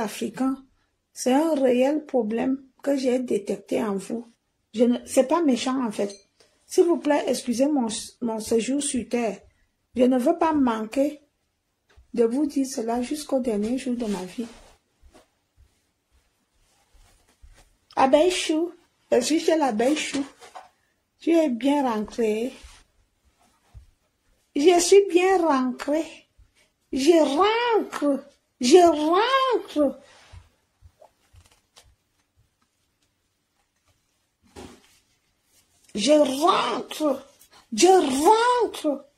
africain, c'est un réel problème que j'ai détecté en vous. Je ne, c'est pas méchant en fait. S'il vous plaît, excusez mon, mon séjour sur terre. Je ne veux pas manquer de vous dire cela jusqu'au dernier jour de ma vie. Abeille chou, je suis chez l'abeille chou. Tu es bien rentré. Je suis bien rentré. Je rentre. Je rentre. Je rentre. Je rentre.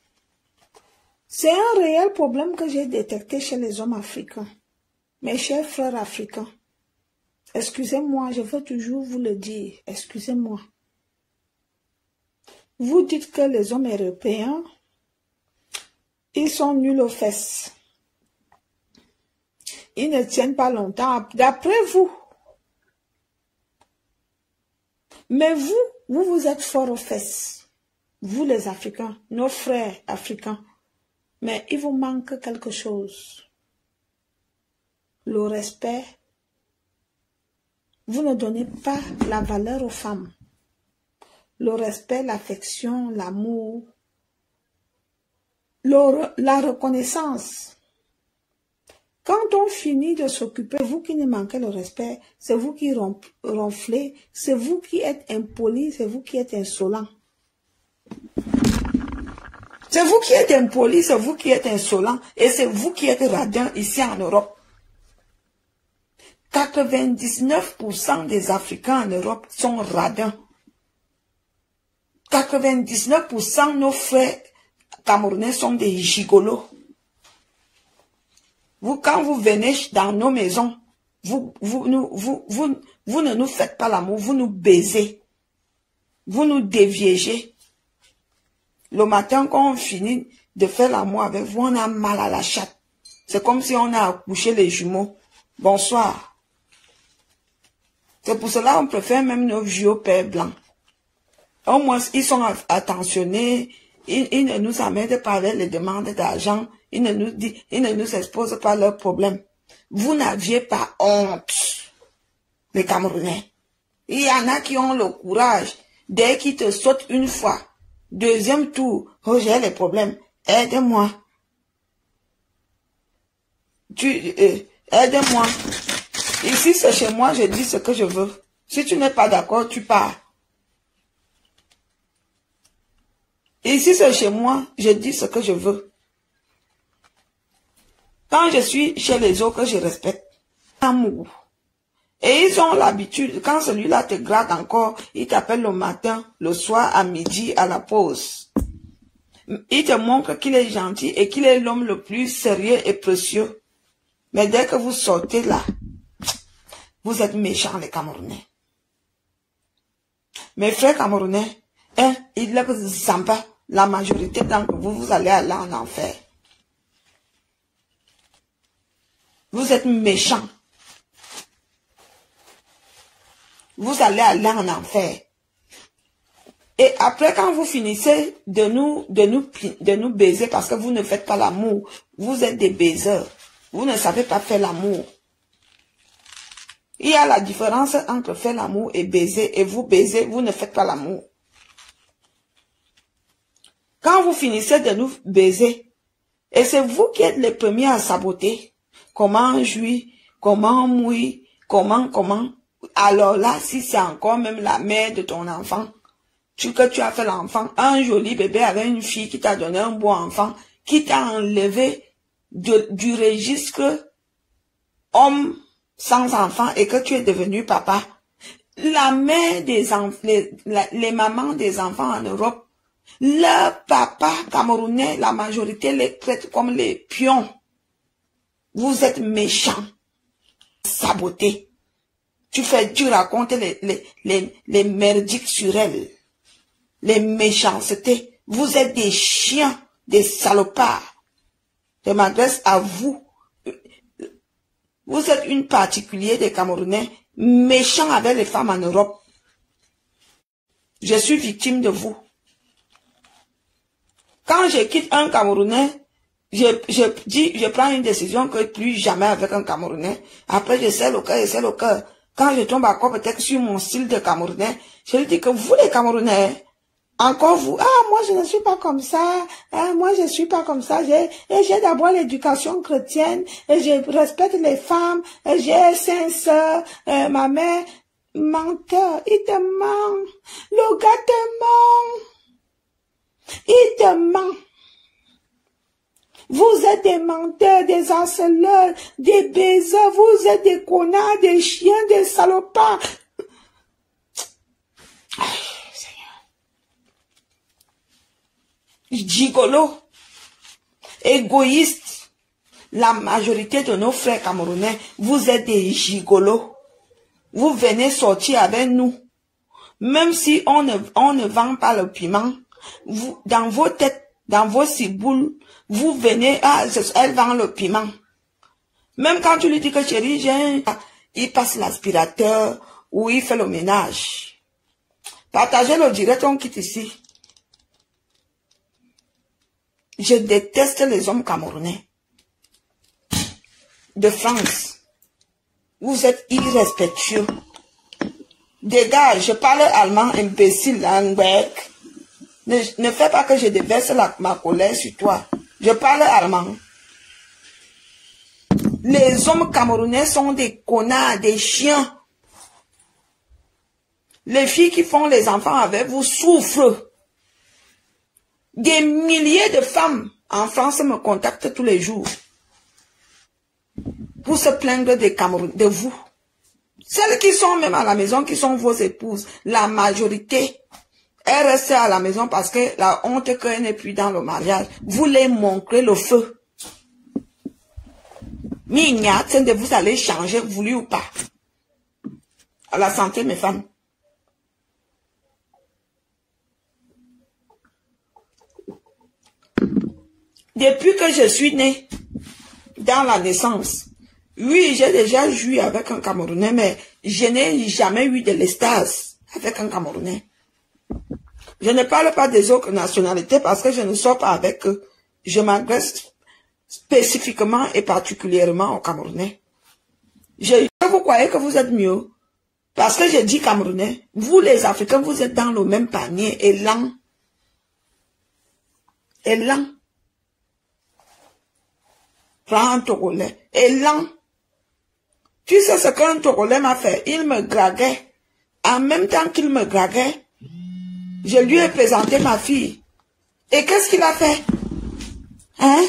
C'est un réel problème que j'ai détecté chez les hommes africains. Mes chers frères africains. Excusez-moi, je veux toujours vous le dire. Excusez-moi. Vous dites que les hommes européens, ils sont nuls aux fesses. Ils ne tiennent pas longtemps, d'après vous. Mais vous, vous, vous êtes fort aux fesses. Vous, les Africains, nos frères africains. Mais il vous manque quelque chose. Le respect. Vous ne donnez pas la valeur aux femmes. Le respect, l'affection, l'amour, la reconnaissance. Quand on finit de s'occuper, vous qui ne manquez le respect, c'est vous qui ronflez, c'est vous qui êtes impoli, c'est vous qui êtes insolent. C'est vous qui êtes impoli, c'est vous qui êtes insolent, et c'est vous qui êtes radin ici en Europe. 99% des Africains en Europe sont radins. 99% de nos frères camerounais sont des gigolos. Vous, quand vous venez dans nos maisons, vous, vous, vous, vous, vous ne nous faites pas l'amour, vous nous baisez. Vous nous déviégez. Le matin, quand on finit de faire l'amour avec vous, on a mal à la chatte. C'est comme si on a accouché les jumeaux. Bonsoir. C'est pour cela qu'on préfère même nos vieux pères blancs. Au moins, ils sont attentionnés, ils, ne nous amènent pas avec les demandes d'argent, ils ne nous exposent pas leurs problèmes. Vous n'aviez pas honte, les Camerounais. Il y en a qui ont le courage, dès qu'ils te sautent une fois, deuxième tour, oh j'ai les problèmes, aide-moi. Tu, euh, aide-moi. Ici, c'est chez moi, je dis ce que je veux. Si tu n'es pas d'accord, tu pars. Ici, c'est chez moi, je dis ce que je veux. Quand je suis chez les autres que je respecte, amour. Et ils ont l'habitude, quand celui-là te gratte encore, il t'appelle le matin, le soir, à midi, à la pause. Il te montre qu'il est gentil et qu'il est l'homme le plus sérieux et précieux. Mais dès que vous sortez là, vous êtes méchants, les Camerounais. Mes frères Camerounais, hein, ils ne savent pas. La majorité d'entre vous, vous allez aller en enfer. Vous êtes méchants. Vous allez aller en enfer. Et après, quand vous finissez de nous, baiser parce que vous ne faites pas l'amour, vous êtes des baiseurs. Vous ne savez pas faire l'amour. Il y a la différence entre faire l'amour et baiser. Et vous baisez, vous ne faites pas l'amour. Quand vous finissez de nous baiser, et c'est vous qui êtes les premiers à saboter, comment jouir, comment mouiller, comment, comment, alors là, si c'est encore même la mère de ton enfant, tu que tu as fait l'enfant, un joli bébé avec une fille qui t'a donné un bon enfant, qui t'a enlevé du registre homme sans enfant et que tu es devenu papa, la mère des enfants, les, mamans des enfants en Europe, le papa camerounais, la majorité les traite comme les pions. Vous êtes méchants, sabotés. Tu fais, tu racontes les, les, les, les merdiques sur elle, les méchancetés. Vous êtes des chiens, des salopards. Je m'adresse à vous, vous êtes une particulière des Camerounais méchants avec les femmes en Europe. Je suis victime de vous. Quand je quitte un Camerounais, je, je dis, je prends une décision que plus jamais avec un Camerounais. Après, je sais le cœur, je sais le cœur. Quand je tombe quoi peut-être sur mon style de Camerounais, je lui dis que vous les Camerounais, encore vous, ah, moi je ne suis pas comme ça, ah, moi je suis pas comme ça, j'ai, j'ai d'abord l'éducation chrétienne, et je respecte les femmes, j'ai cinq sœurs, ma mère, menteur, il te ment, le gars te ment, il te ment. Vous êtes des menteurs, des harceleurs, des baiseurs, vous êtes des connards, des chiens, des salopards. Gigolo, égoïste, la majorité de nos frères camerounais, vous êtes des gigolos. Vous venez sortir avec nous. Même si on ne, vend pas le piment, dans vos têtes, dans vos ciboules, vous venez, ah, elle vend le piment. Même quand tu lui dis que chérie, j'ai il passe l'aspirateur ou il fait le ménage. Partagez le direct, on quitte ici. Je déteste les hommes camerounais. De France. Vous êtes irrespectueux. Dégage, je parle allemand imbécile, anglais. Ne, fais pas que je déverse ma colère sur toi. Je parle allemand. Les hommes camerounais sont des connards, des chiens. Les filles qui font les enfants avec vous souffrent. Des milliers de femmes en France me contactent tous les jours pour se plaindre de vous. Celles qui sont même à la maison, qui sont vos épouses, la majorité elle reste à la maison parce que la honte qu'elle n'est plus dans le mariage. Vous les montrez le feu. Mignat, de vous allez changer, voulu ou pas. À la santé, mes femmes. Depuis que je suis née, dans la naissance, oui, j'ai déjà joui avec un Camerounais, mais je n'ai jamais eu de l'estase avec un Camerounais. Je ne parle pas des autres nationalités parce que je ne sors pas avec eux. Je m'adresse spécifiquement et particulièrement aux Camerounais. Vous croyez que vous êtes mieux parce que je dis Camerounais. Vous les Africains, vous êtes dans le même panier et lent. Et lent. Prends un Togolais. Et lent. Tu sais ce qu'un Togolais m'a fait? Il me graguait. En même temps qu'il me graguait, je lui ai présenté ma fille. Et qu'est-ce qu'il a fait? Hein?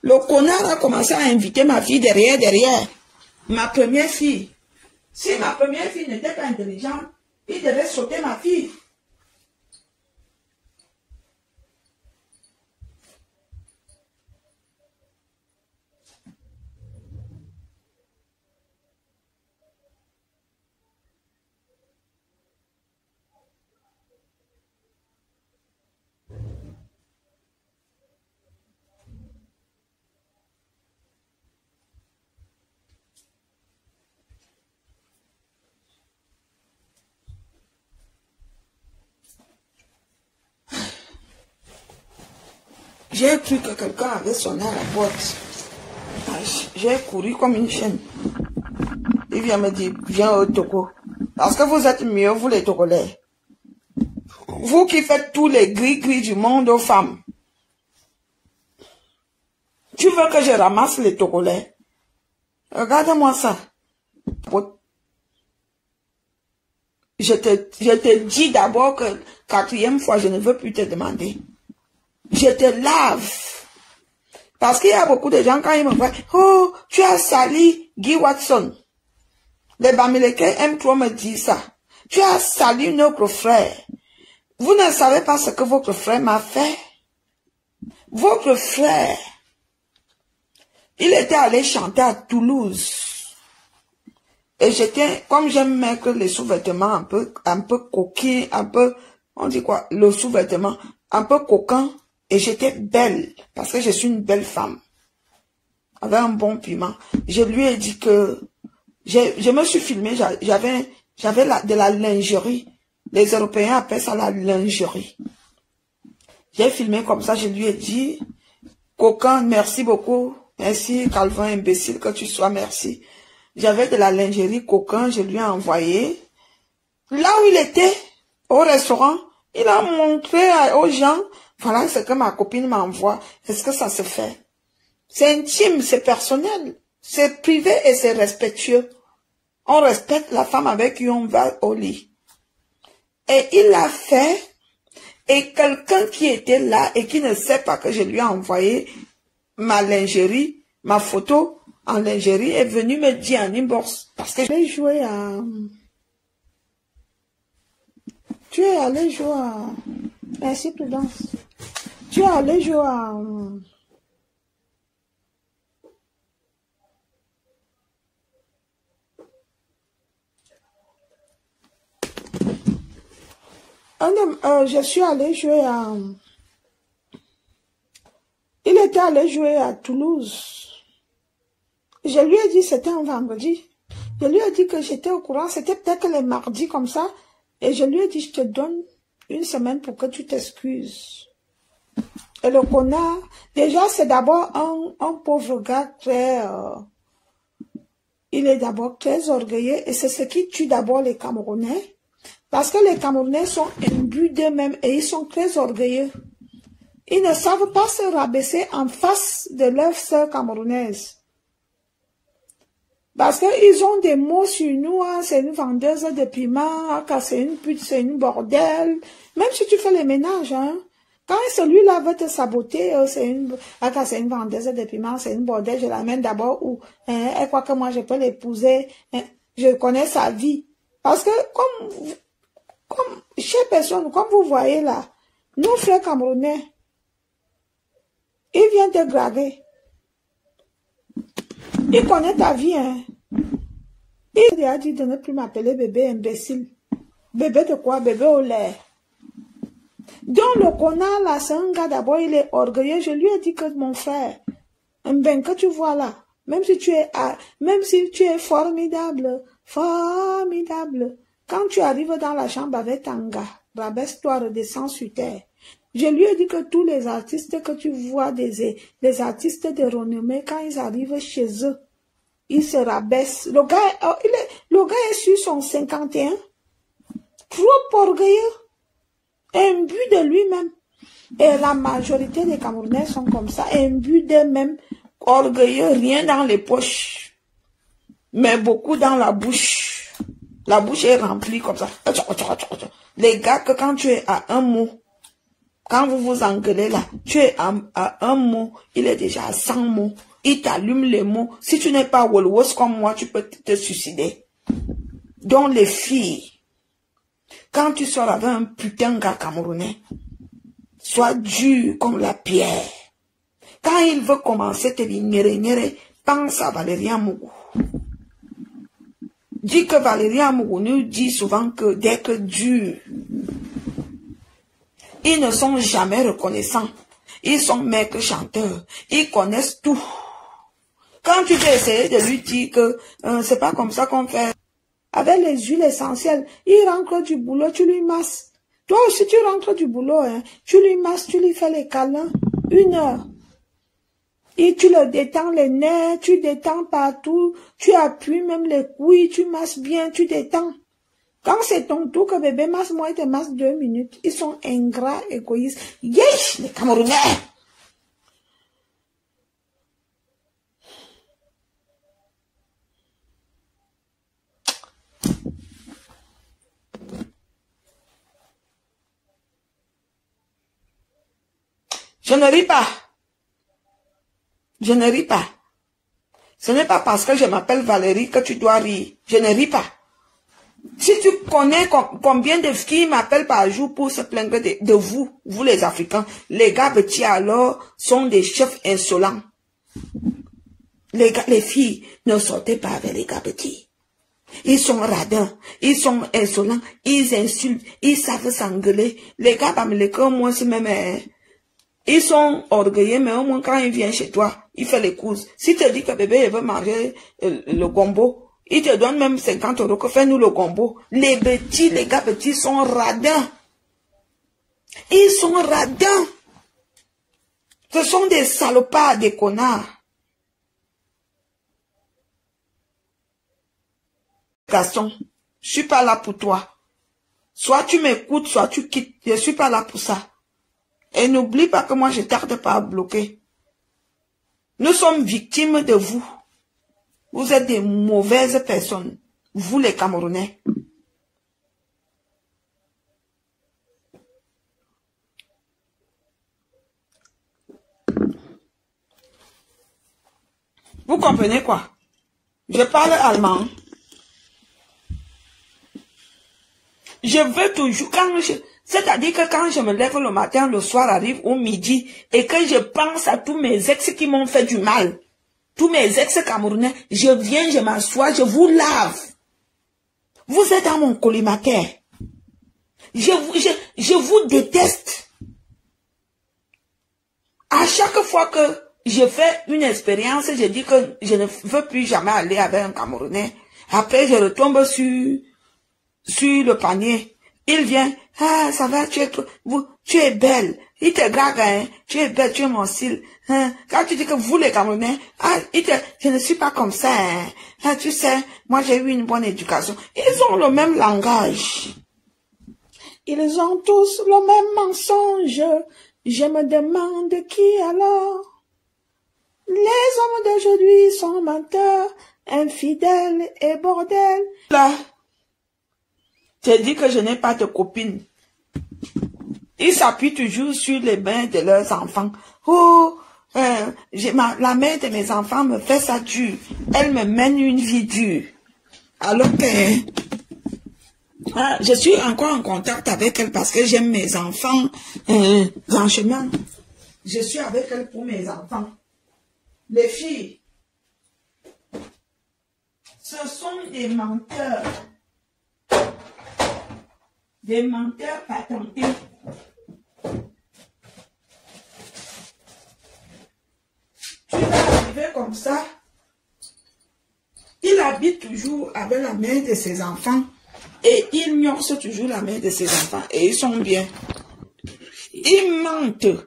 Le connard a commencé à inviter ma fille derrière, derrière. Ma première fille. Si ma première fille n'était pas intelligente, il devait sauter ma fille. J'ai cru que quelqu'un avait sonné à la porte. J'ai couru comme une chienne. Il vient me dire, viens au Togo. Parce que vous êtes mieux, vous les Togolais. Vous qui faites tous les gris-gris du monde aux femmes. Tu veux que je ramasse les Togolais? Regarde-moi ça. Je te, je te dis d'abord que quatrième fois, je ne veux plus te demander je te lave. Parce qu'il y a beaucoup de gens, quand ils me voient, oh, tu as sali Guy Watson. Les Bamileke aiment trop me dire ça. Tu as sali notre frère. Vous ne savez pas ce que votre frère m'a fait? Votre frère, il était allé chanter à Toulouse. Et j'étais, comme j'aime mettre les sous-vêtements un peu, un peu coquins, un peu, on dit quoi, le sous-vêtement, un peu coquin, et j'étais belle, parce que je suis une belle femme. Avec un bon piment. Je lui ai dit que, je, me suis filmée, j'avais, j'avais de la lingerie. Les Européens appellent ça la lingerie. J'ai filmé comme ça, je lui ai dit, Coquin, merci beaucoup. Merci, Calvin, imbécile que tu sois, merci. J'avais de la lingerie coquin, je lui ai envoyé. Là où il était, au restaurant, il a montré aux gens, voilà ce que ma copine m'envoie. Est-ce que ça se fait? C'est intime, c'est personnel, c'est privé et c'est respectueux. On respecte la femme avec qui on va au lit. Et il l'a fait, et quelqu'un qui était là et qui ne sait pas que je lui ai envoyé ma lingerie, ma photo en lingerie, est venu me dire en inbox, parce que j'ai joué à... Tu es allé jouer à... Merci Prudence. Tu allé jouer à... Euh, je suis allé jouer à... Il était allé jouer à Toulouse. Je lui ai dit, c'était un vendredi. Je lui ai dit que j'étais au courant, c'était peut-être les mardis comme ça. Et je lui ai dit, je te donne une semaine pour que tu t'excuses. Et le connard, déjà c'est d'abord un, pauvre gars très... Euh, il est d'abord très orgueilleux et c'est ce qui tue d'abord les Camerounais. Parce que les Camerounais sont imbus d'eux-mêmes et ils sont très orgueilleux. Ils ne savent pas se rabaisser en face de leurs sœurs camerounaises. Parce qu'ils ont des mots sur nous, hein, c'est une vendeuse de piment, c'est une pute, c'est une bordel. Même si tu fais les ménages, hein. Quand celui-là veut te saboter, euh, c'est une, c'est une vendeuse de piment, c'est une bordel, je l'amène d'abord où, hein, elle croit que moi je peux l'épouser, hein. je connais sa vie. Parce que comme comme personne, comme vous voyez là, nos frères camerounais, il vient te graver. Il connaît ta vie, hein. Il a dit de ne plus m'appeler bébé imbécile. Bébé de quoi? Bébé au lait. Donc le connard là, c'est un gars d'abord, il est orgueilleux. Je lui ai dit que mon frère, ben que tu vois là, même si tu es, même si tu es formidable, formidable, quand tu arrives dans la chambre avec Tanga, rabaisse-toi, redescends sur terre. Je lui ai dit que tous les artistes que tu vois, des, les artistes de renommée, quand ils arrivent chez eux, ils se rabaissent. Le gars, oh, il est, le gars est sur son 51. Trop orgueilleux. Imbu de lui-même. Et la majorité des Camerounais sont comme ça, imbus d'eux-mêmes, orgueilleux, rien dans les poches, mais beaucoup dans la bouche. La bouche est remplie comme ça. Les gars, que quand tu es à un mot, quand vous vous engueulez là, tu es à, un mot, il est déjà à 100 mots. Il t'allume les mots. Si tu n'es pas Wolwos comme moi, tu peux te suicider. Donc les filles, quand tu sors avec un putain gars camerounais, sois dur comme la pierre. Quand il veut commencer te dire, pense à Valéria Mougou. Dis que Valérie Amourounou dit souvent que dès que Dieu, ils ne sont jamais reconnaissants. Ils sont mecs chanteurs. Ils connaissent tout. Quand tu veux essayer de lui dire que euh, c'est pas comme ça qu'on fait, avec les huiles essentielles, il rentre du boulot, tu lui masses. Toi aussi, tu rentres du boulot, hein, tu lui masses, tu lui fais les câlins. Une heure. Et tu le détends les nerfs, tu détends partout, tu appuies même les couilles, tu masses bien, tu détends. Quand c'est ton tour que bébé masse, moi, il te masse deux minutes. Ils sont ingrats, égoïstes. Yesh, les Camerounais! Je ne ris pas. Je ne ris pas. Ce n'est pas parce que je m'appelle Valérie que tu dois rire. Je ne ris pas. Si tu connais combien de filles m'appellent par jour pour se plaindre de, vous, vous les Africains, les gars petits alors sont des chefs insolents. Les, filles ne sortez pas avec les gars petits. Ils sont radins, ils sont insolents, ils insultent, ils savent s'engueuler. Les gars, parmi les moi, c'est même, hein. Ils sont orgueilleux, mais au moins quand ils viennent chez toi, il fait les courses. Si tu dis que bébé il veut manger euh, le gombo, il te donne même 50 euros que fais-nous le gombo. Les petits, les gars petits sont radins. Ils sont radins. Ce sont des salopards, des connards. Gaston, je suis pas là pour toi. Soit tu m'écoutes, soit tu quittes. Je suis pas là pour ça. Et n'oublie pas que moi, je tarde pas à bloquer. Nous sommes victimes de vous. Vous êtes des mauvaises personnes. Vous, les Camerounais. Vous comprenez quoi? Je parle allemand. Je veux toujours, quand je, c'est-à-dire que quand je me lève le matin, le soir arrive au midi, et que je pense à tous mes ex qui m'ont fait du mal, tous mes ex camerounais, je viens, je m'assois, je vous lave. Vous êtes dans mon collimateur. Je vous, je, je vous déteste. À chaque fois que je fais une expérience, je dis que je ne veux plus jamais aller avec un Camerounais. Après, je retombe sur, sur le panier. Il vient, ah, ça va, tu es, vous, tu es belle. Il te drague, hein, tu es belle, tu es mon style. Hein. Quand tu dis que vous, les Camerounais, ah, il te, je ne suis pas comme ça, hein. Ah, tu sais, moi j'ai eu une bonne éducation. Ils ont le même langage. Ils ont tous le même mensonge. Je me demande qui alors les hommes d'aujourd'hui sont menteurs, infidèles et bordels. Là, tu dit que je n'ai pas de copine. Ils s'appuient toujours sur les bains de leurs enfants. Oh, euh, la mère de mes enfants me fait ça dur. Elle me mène une vie dure. Alors que ah, je suis encore en contact avec elle parce que j'aime mes enfants. Euh, franchement, je suis avec elle pour mes enfants. Les filles, ce sont des menteurs. Des menteurs patentés. Tu vas arriver comme ça. Il habite toujours avec la mère de ses enfants et il nonce toujours la mère de ses enfants et ils sont bien. Ils mentent.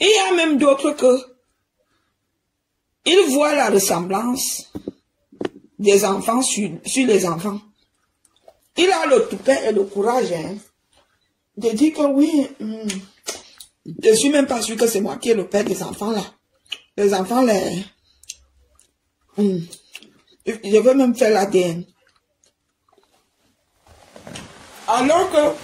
Il y a même d'autres que ils voient la ressemblance des enfants sur, les enfants. Il a le toupet et le courage hein, de dire que oui, hmm, je suis même pas sûr que c'est moi qui est le père des enfants là. Les enfants, les, hmm, je veux même faire l'ADN. Alors que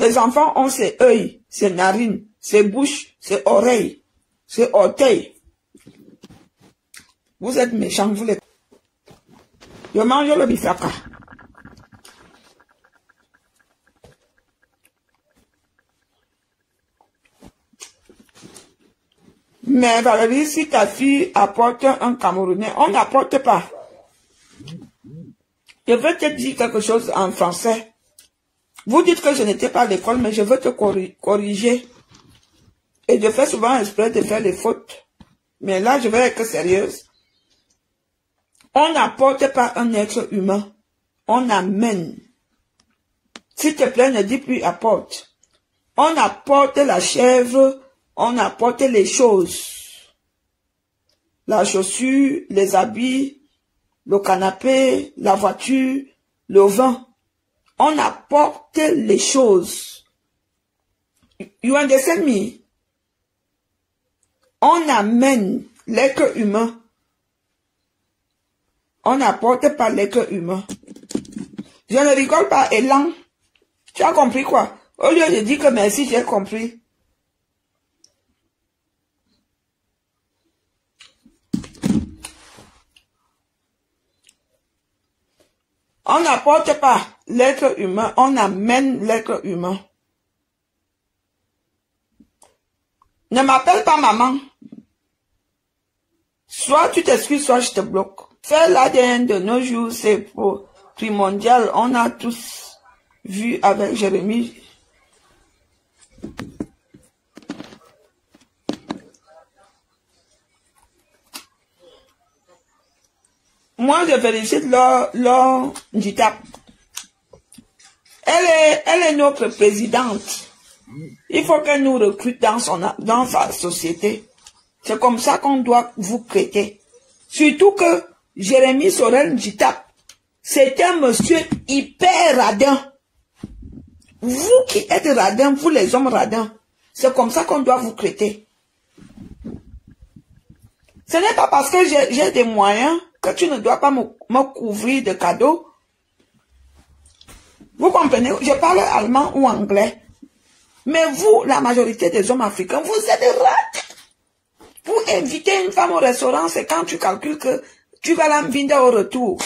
les enfants ont ses yeux, ses narines, ses bouches, ses oreilles, ses orteils. Vous êtes méchants, vous les... Je mange le bifaka. Mais Valérie, si ta fille apporte un Camerounais, on n'apporte pas. Je veux te dire quelque chose en français. Vous dites que je n'étais pas à l'école, mais je veux te corriger. Et je fais souvent exprès de faire les fautes. Mais là, je vais être sérieuse. On n'apporte pas un être humain. On amène. S'il te plaît, ne dis plus apporte. On apporte la chèvre, on apporte les choses. La chaussure, les habits, le canapé, la voiture, le vin on apporte les choses. You understand me? On amène l'être humain. On n'apporte pas l'être humain. Je ne rigole pas, Elan. Tu as compris quoi? Au lieu de dire que merci, j'ai compris. On n'apporte pas l'être humain, on amène l'être humain. Ne m'appelle pas maman. Soit tu t'excuses, soit je te bloque. Faire l'ADN de nos jours, c'est primordial. On a tous vu avec Jérémie. Moi, je félicite Laure. Elle est, elle est notre présidente. Il faut qu'elle nous recrute dans, son, dans sa société. C'est comme ça qu'on doit vous traiter. Surtout que Jérémy Sorel Njitap, c'est un monsieur hyper radin. Vous qui êtes radin, vous les hommes radins, c'est comme ça qu'on doit vous traiter. Ce n'est pas parce que j'ai des moyens que tu ne dois pas me, me couvrir de cadeaux. Vous comprenez? Je parle allemand ou anglais. Mais vous, la majorité des hommes africains, vous êtes ratés. Vous invitez une femme au restaurant, c'est quand tu calcules que tu vas vendre au retour.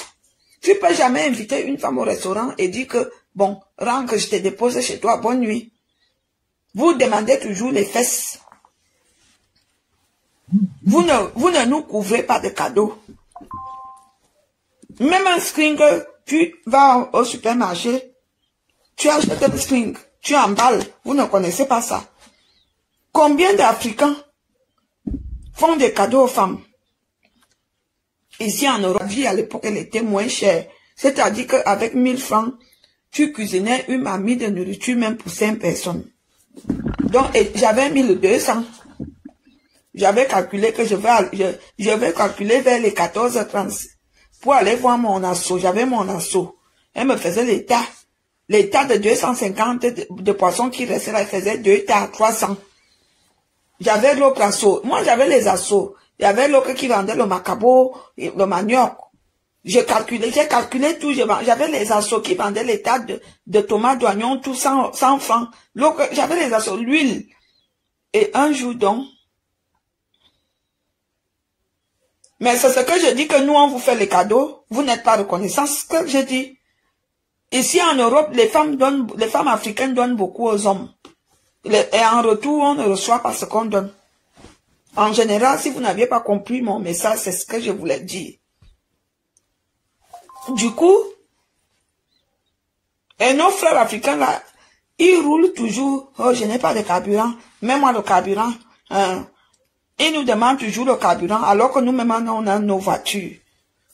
Tu peux jamais inviter une femme au restaurant et dire que, bon, rends que je te dépose chez toi, bonne nuit. Vous demandez toujours les fesses. Vous ne, vous ne nous couvrez pas de cadeaux. Même un string, tu vas au supermarché, tu achètes un string, tu emballes, vous ne connaissez pas ça. Combien d'Africains font des cadeaux aux femmes? Ici en Europe, à l'époque, elle était moins chère. C'est-à-dire qu'avec 1000 francs, tu cuisinais une mamie de nourriture même pour 5 personnes. Donc, j'avais 1200. J'avais calculé que je vais, je, je vais calculer vers les 14h30 pour aller voir mon assaut. J'avais mon assaut. Elle me faisait l'état. L'état de 250 de, poissons qui restaient là, elle faisait 2 tas 300. J'avais l'autre assaut. Moi, j'avais les assauts. Il y avait l'autre qui vendait le macabo, le manioc. Je calculais, j'ai calculé tout. J'avais les assauts qui vendaient les tas de, de tomates, d'oignons, tout sans, sans francs. J'avais les assauts, l'huile. Et un jour donc, mais c'est ce que je dis que nous, on vous fait les cadeaux. Vous n'êtes pas reconnaissant. ce que je dis. Ici en Europe, les femmes donnent, les femmes africaines donnent beaucoup aux hommes. Et en retour, on ne reçoit pas ce qu'on donne. En général, si vous n'aviez pas compris mon message, c'est ce que je voulais dire. Du coup, et nos frères africains là, ils roulent toujours, oh, je n'ai pas de carburant, mets-moi le carburant. Hein. Ils nous demandent toujours le carburant, alors que nous-mêmes, on a nos voitures.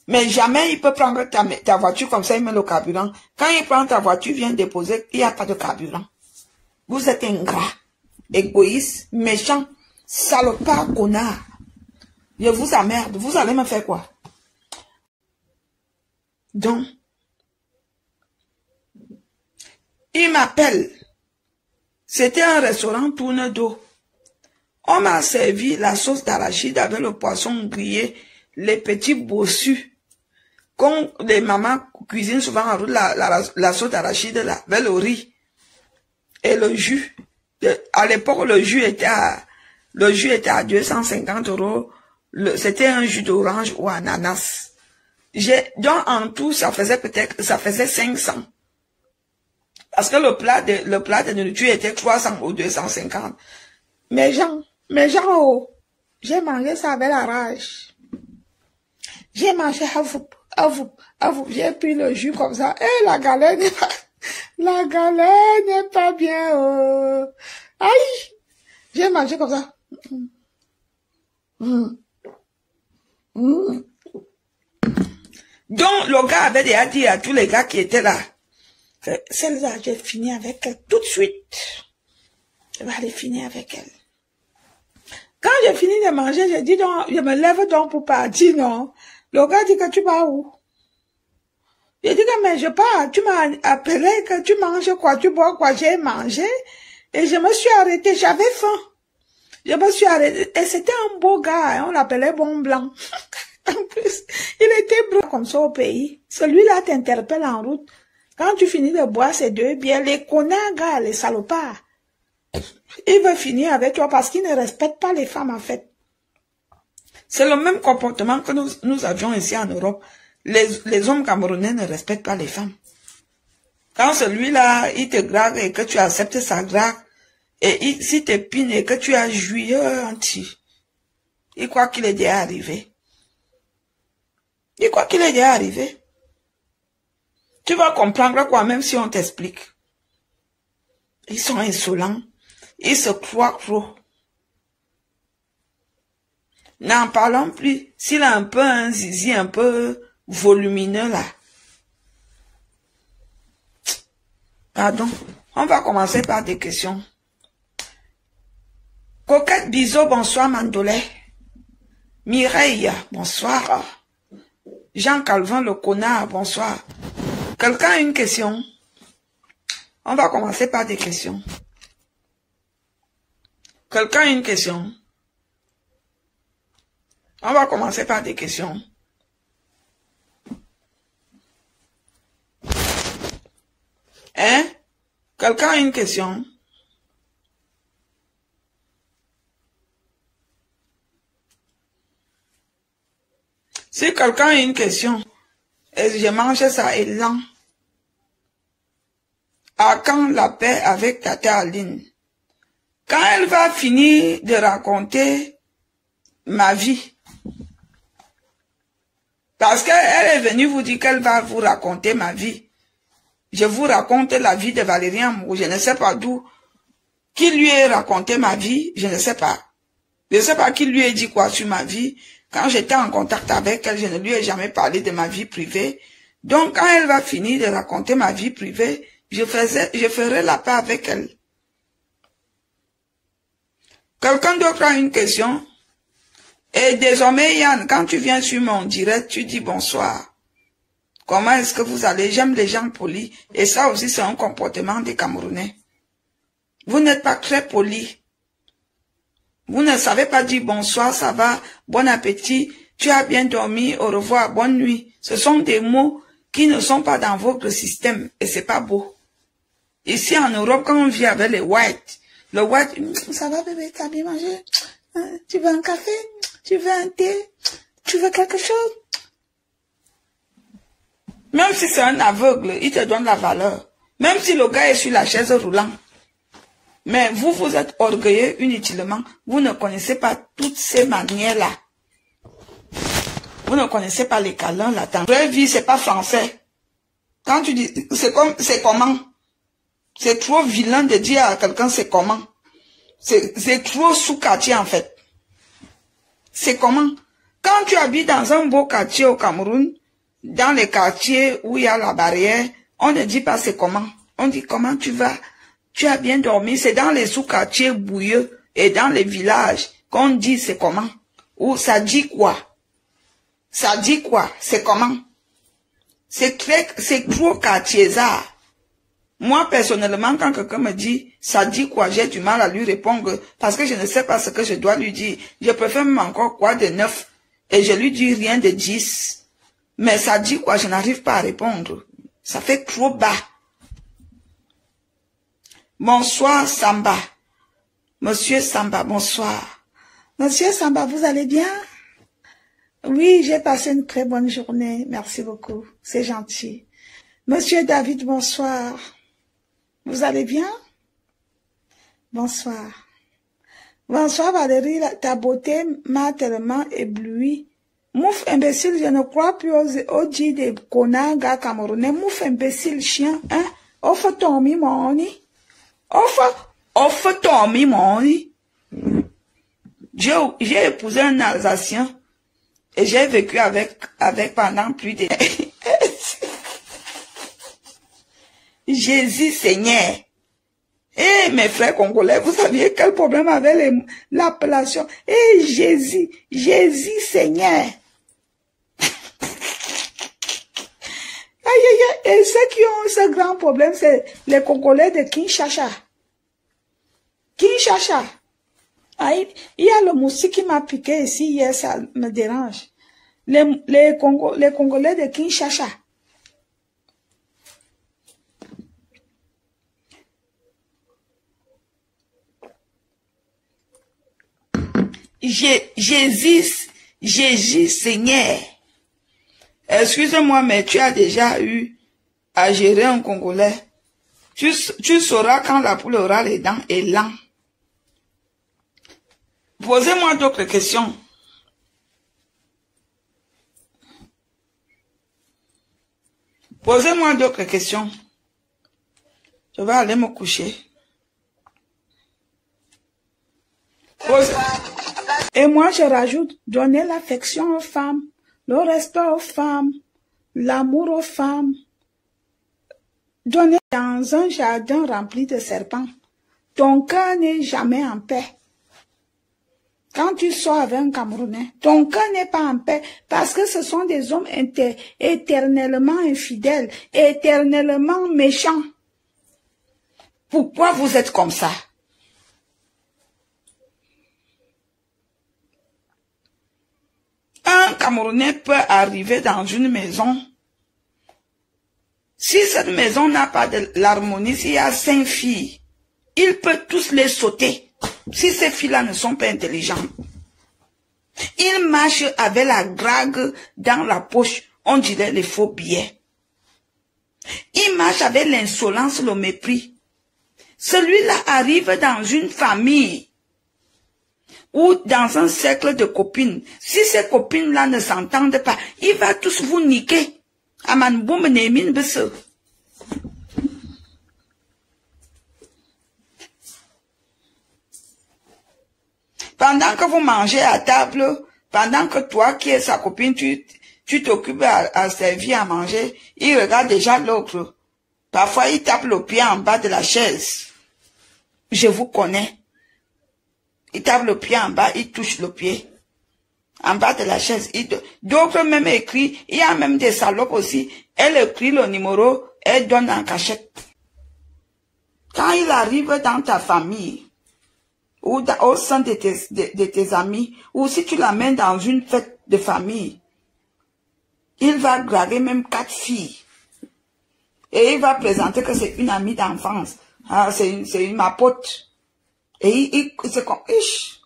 Mais jamais il peut prendre ta, voiture comme ça, il met le carburant. Quand il prend ta voiture, il vient déposer, il n'y a pas de carburant. Vous êtes ingrat, égoïste, méchant, salopard, connard. Je vous emmerde. Vous allez me faire quoi? Donc, il m'appelle. C'était un restaurant tourne d'eau. On m'a servi la sauce d'arachide avec le poisson grillé, les petits bossus. Quand les mamans cuisinent souvent en route la, la, sauce d'arachide avec le riz et le jus. À l'époque, le jus était à, le jus était à 250 euros. C'était un jus d'orange ou ananas. Donc en tout, ça faisait peut-être, ça faisait 500. Parce que le plat de, le plat de nourriture était 300 ou 250. Mais gens, mais gens, oh, j'ai mangé ça avec la rage. J'ai mangé à vous, à vous, à vous, j'ai pris le jus comme ça. Et la galère n'est pas, la galère n'est pas bien, oh. Aïe! J'ai mangé comme ça. Donc, le gars avait déjà dit à tous les gars qui étaient là, celle-là, j'ai fini avec elle tout de suite. Je vais aller finir avec elle. Quand j'ai fini de manger, j'ai dit donc, je me lève donc pour partir, non? Le gars dit que tu vas où? J'ai dit que mais je pars, tu m'as appelé que tu manges quoi, tu bois quoi, j'ai mangé et je me suis arrêté, j'avais faim. Je me suis arrêtée. Et c'était un beau gars, hein, on l'appelait Bon Blanc. en plus, il était blanc comme ça au pays. Celui-là t'interpelle en route. Quand tu finis de boire ces deux bières, les connards, gars, les salopards, il veut finir avec toi parce qu'il ne respecte pas les femmes, en fait. C'est le même comportement que nous, nous avions ici en Europe. Les, les hommes camerounais ne respectent pas les femmes. Quand celui-là, il te grave et que tu acceptes sa grâce, et si t'es pine et que tu as juillet entier, il croit qu'il est déjà arrivé. Il croit qu'il est déjà arrivé. Tu vas comprendre quoi, même si on t'explique. Ils sont insolents. Ils se croient trop. N'en parlons plus. S'il a un peu un zizi un peu volumineux là. Pardon. On va commencer par des questions. Coquette Biseau, bonsoir Mandolet. Mireille, bonsoir. Jean Calvin le connard, bonsoir. Quelqu'un a une question? On va commencer par des questions. Quelqu'un a une question? On va commencer par des questions. Hein? Quelqu'un a une question? Si quelqu'un a une question, et je mange ça élan. À quand la paix avec Tata Aline? Quand elle va finir de raconter ma vie, parce qu'elle est venue vous dire qu'elle va vous raconter ma vie. Je vous raconte la vie de Valérien Je ne sais pas d'où. Qui lui a raconté ma vie, je ne sais pas. Je ne sais pas qui lui a dit quoi sur ma vie. Quand j'étais en contact avec elle, je ne lui ai jamais parlé de ma vie privée. Donc, quand elle va finir de raconter ma vie privée, je, ferai la paix avec elle. Quelqu'un d'autre a une question? Et désormais, Yann, quand tu viens sur mon direct, tu dis bonsoir. Comment est-ce que vous allez? J'aime les gens polis. Et ça aussi, c'est un comportement des Camerounais. Vous n'êtes pas très polis. Vous ne savez pas dire bonsoir, ça va, bon appétit, tu as bien dormi, au revoir, bonne nuit. Ce sont des mots qui ne sont pas dans votre système et c'est pas beau. Ici en Europe, quand on vit avec les whites, le white, ça va bébé, t'as bien mangé, hein, tu veux un café, tu veux un thé, tu veux quelque chose? Même si c'est un aveugle, il te donne la valeur. Même si le gars est sur la chaise roulante, mais vous, vous êtes orgueilleux inutilement. Vous ne connaissez pas toutes ces manières-là. Vous ne connaissez pas les câlins. Dans vraie vie, c'est pas français. Quand tu dis, c'est comme, c'est comment? C'est trop vilain de dire à quelqu'un c'est comment? C'est trop sous-quartier en fait. C'est comment? Quand tu habites dans un beau quartier au Cameroun, dans les quartiers où il y a la barrière, on ne dit pas c'est comment. On dit comment tu vas tu as bien dormi, c'est dans les sous-quartiers bouilleux et dans les villages qu'on dit c'est comment. Ou ça dit quoi? Ça dit quoi? C'est comment? C'est très, c'est trop quartier-ça. Moi, personnellement, quand quelqu'un me dit ça dit quoi, j'ai du mal à lui répondre parce que je ne sais pas ce que je dois lui dire. Je préfère même encore quoi de neuf et je lui dis rien de dix. Mais ça dit quoi, je n'arrive pas à répondre. Ça fait trop bas. Bonsoir Samba. Monsieur Samba, bonsoir. Monsieur Samba, vous allez bien? Oui, j'ai passé une très bonne journée. Merci beaucoup. C'est gentil. Monsieur David, bonsoir. Vous allez bien? Bonsoir. Bonsoir Valérie, ta beauté m'a tellement ébloui. Mouf imbécile, je ne crois plus aux, aux des connards gars camerounais. Mouf imbécile, chien, hein? Oh, faut tomber, Enfin, enfin, Tommy, mon J'ai épousé un Alsacien et j'ai vécu avec, avec pendant plus de... Jésus Seigneur. Eh, mes frères congolais, vous saviez quel problème avait l'appellation? Eh, Jésus, Jésus Seigneur. Et ceux qui ont ce grand problème, c'est les Congolais de Kinshasa. Kinshasa. Aïe, il y a le moustique qui m'a piqué ici hier, ça me dérange. Les, les Congolais de Kinshasa. Jésus, Jésus Seigneur. Excuse-moi, mais tu as déjà eu à gérer un Congolais. Tu, tu sauras quand la poule aura les dents et lent. Posez-moi d'autres questions. Posez-moi d'autres questions. Je vais aller me coucher. Et moi, je rajoute, donner l'affection aux femmes le respect aux femmes, l'amour aux femmes. Donner dans un jardin rempli de serpents. Ton cœur n'est jamais en paix. Quand tu sors avec un Camerounais, ton cœur n'est pas en paix parce que ce sont des hommes éternellement infidèles, éternellement méchants. Pourquoi vous êtes comme ça? Un Camerounais peut arriver dans une maison. Si cette maison n'a pas de l'harmonie, s'il y a cinq filles, il peut tous les sauter. Si ces filles-là ne sont pas intelligentes. Il marche avec la drague dans la poche, on dirait les faux billets. Il marche avec l'insolence, le mépris. Celui-là arrive dans une famille ou dans un cercle de copines. Si ces copines-là ne s'entendent pas, il va tous vous niquer. Pendant que vous mangez à table, pendant que toi qui es sa copine, tu tu t'occupes à, servir à manger, il regarde déjà l'autre. Parfois, il tape le pied en bas de la chaise. Je vous connais. Il tape le pied en bas, il touche le pied. En bas de la chaise. D'autres même écrit, il y a même des salopes aussi. Elle écrit le numéro, elle donne en cachette. Quand il arrive dans ta famille, ou au sein de tes, de, tes amis, ou si tu l'amènes dans une fête de famille, il va graver même quatre filles. Et il va présenter que c'est une amie d'enfance. Ah, c'est une, une ma pote. Et il, il c'est comme, ish,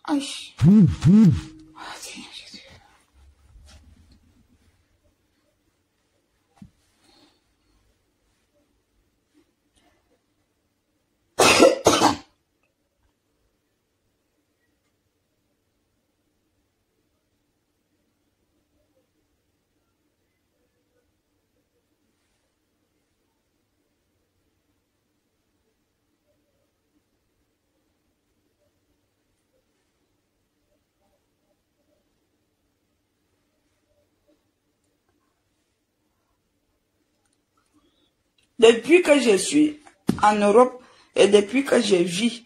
Depuis que je suis en Europe et depuis que je vis,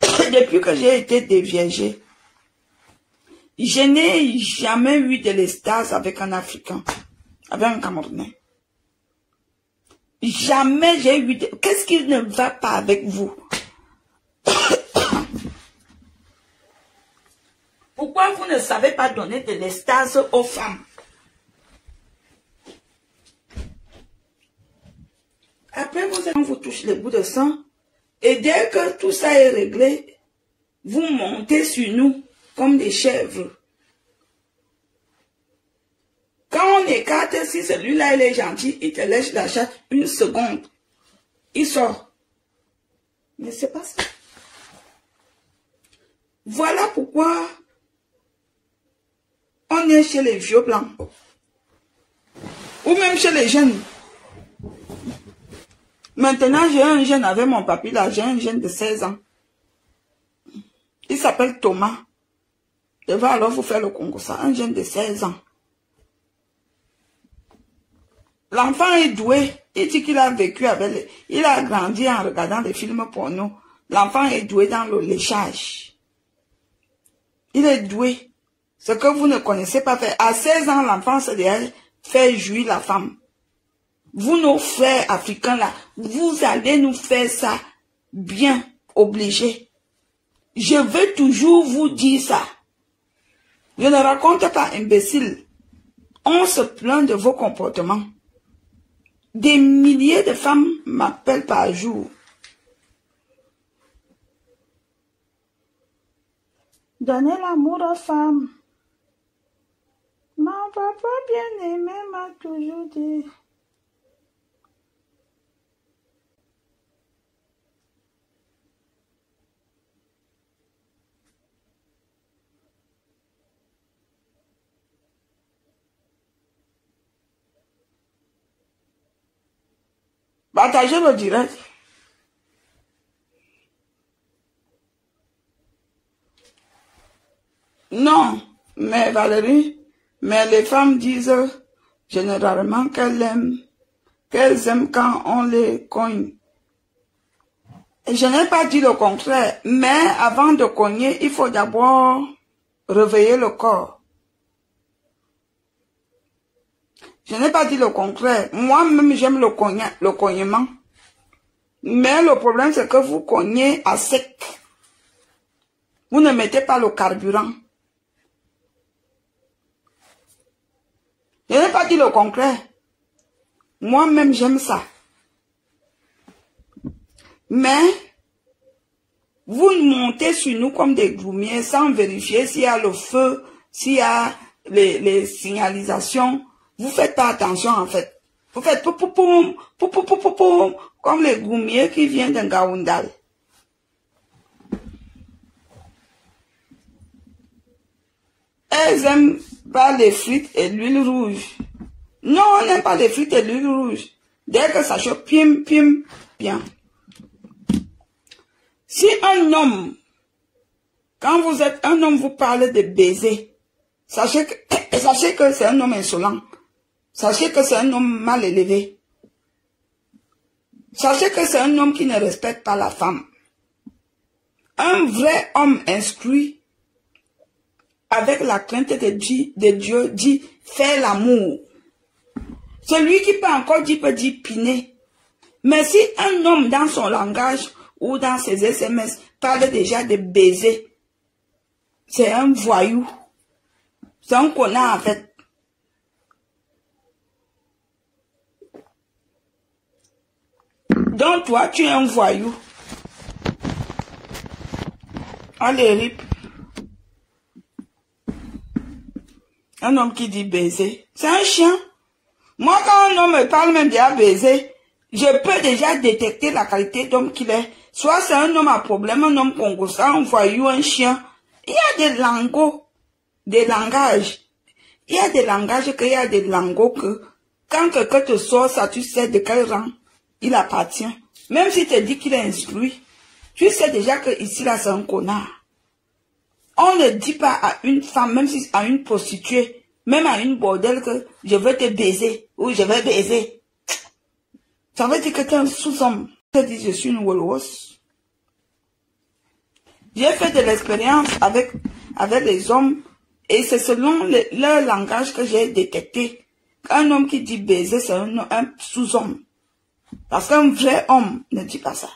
depuis que j'ai été déviégée, je n'ai jamais eu de l'estase avec un Africain, avec un Camerounais. Jamais j'ai eu de... Qu'est-ce qui ne va pas avec vous? Pourquoi vous ne savez pas donner de l'estase aux femmes? Après, vous, on vous touche les bouts de sang. Et dès que tout ça est réglé, vous montez sur nous comme des chèvres. Quand on écarte, si celui-là il est gentil, il te lèche la chatte une seconde. Il sort. Mais c'est pas ça. Voilà pourquoi on est chez les vieux blancs. Ou même chez les jeunes. Maintenant, j'ai un jeune avec mon papy là, j'ai un jeune de 16 ans. Il s'appelle Thomas. Je vais alors vous faire le Congo, ça, un jeune de 16 ans. L'enfant est doué. Il dit qu'il a vécu avec. Il a grandi en regardant des films pour nous. L'enfant est doué dans le léchage. Il est doué. Ce que vous ne connaissez pas faire. À 16 ans, l'enfant se fait jouir la femme. Vous, nos frères africains là, vous allez nous faire ça bien, obligé. Je veux toujours vous dire ça. Je ne raconte pas, imbécile. On se plaint de vos comportements. Des milliers de femmes m'appellent par jour. Donnez l'amour aux femmes. Mon papa bien-aimé m'a toujours dit. Partagez le direct. Non, mais Valérie, mais les femmes disent généralement qu'elles aiment, qu'elles aiment quand on les cogne. Je n'ai pas dit le contraire, mais avant de cogner, il faut d'abord réveiller le corps. Je n'ai pas dit le contraire. Moi-même, j'aime le, le cognement. Mais le problème, c'est que vous cognez à sec. Vous ne mettez pas le carburant. Je n'ai pas dit le contraire. Moi-même, j'aime ça. Mais, vous montez sur nous comme des groumiers sans vérifier s'il y a le feu, s'il y a les, les signalisations. Vous faites pas attention, en fait. Vous faites pou pou poum, pou pou pou poum, comme les groumiers qui viennent d'un gaoundal. Elles aiment pas les frites et l'huile rouge. Non, on n'aime pas les frites et l'huile rouge. Dès que ça chauffe, pim, pim, bien. Si un homme, quand vous êtes un homme, vous parlez de baiser, sachez que, sachez que c'est un homme insolent. Sachez que c'est un homme mal élevé. Sachez que c'est un homme qui ne respecte pas la femme. Un vrai homme instruit avec la crainte de Dieu, dit fais l'amour. Celui qui peut encore dire peut dire piner. Mais si un homme dans son langage ou dans ses SMS parle déjà de baiser, c'est un voyou. C'est un connard en fait. Donc toi, tu es un voyou. Allez, rip. Un homme qui dit baiser, c'est un chien. Moi, quand un homme me parle même de baiser, je peux déjà détecter la qualité d'homme qu'il est. Soit c'est un homme à problème, un homme congossant, un voyou, un chien. Il y a des langots, des langages. Il y a des langages qu'il y a des langots que, quand quelqu'un te sort ça, tu sais de quel rang il appartient. Même si tu dis qu'il est instruit, tu sais déjà que ici là c'est un connard. On ne dit pas à une femme, même si à une prostituée, même à une bordelle que je veux te baiser ou je vais baiser. Ça veut dire que tu es un sous-homme. Tu dis je suis une Wollos. J'ai fait de l'expérience avec, les hommes et c'est selon leur langage que j'ai détecté. Un homme qui dit baiser, c'est un, un sous-homme. Parce qu'un vrai homme ne dit pas ça.